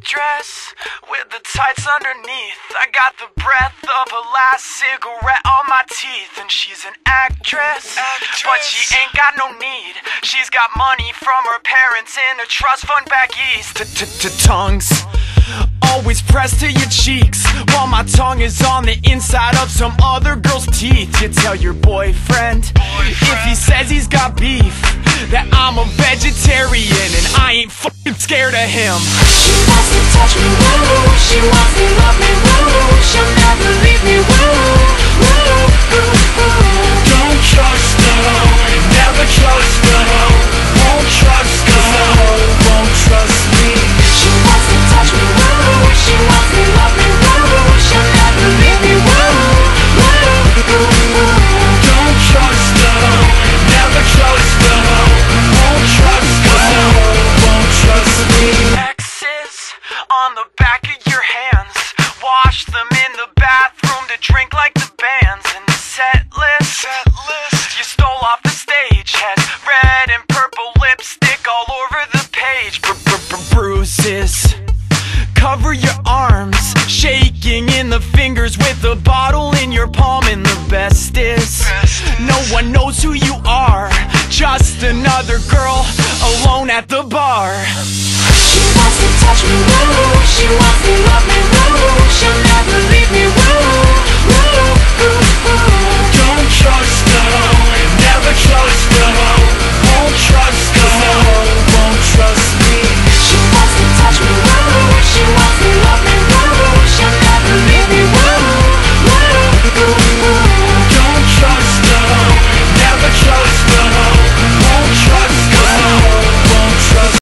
dress with the tights underneath. I got the breath of her last cigarette on my teeth. And she's an actress, but she ain't got no need. She's got money from her parents in a trust fund back east. T -t -t Tongues always pressed to your cheeks While my tongue is on the inside of some other girl's teeth You tell your boyfriend, if he says he's got beef That I'm a vegetarian and I ain't fucking scared of him Wants to touch me, woo She wants on the back of your hands. Wash them in the bathroom to drink like the bands. And the set list, you stole off the stage. Had red and purple lipstick all over the page. Br- br- br- Bruises. Cover your arms, shaking in the fingers with a bottle in your palm. And the best is, no one knows who you are. Just another girl alone at the bar. She wants to love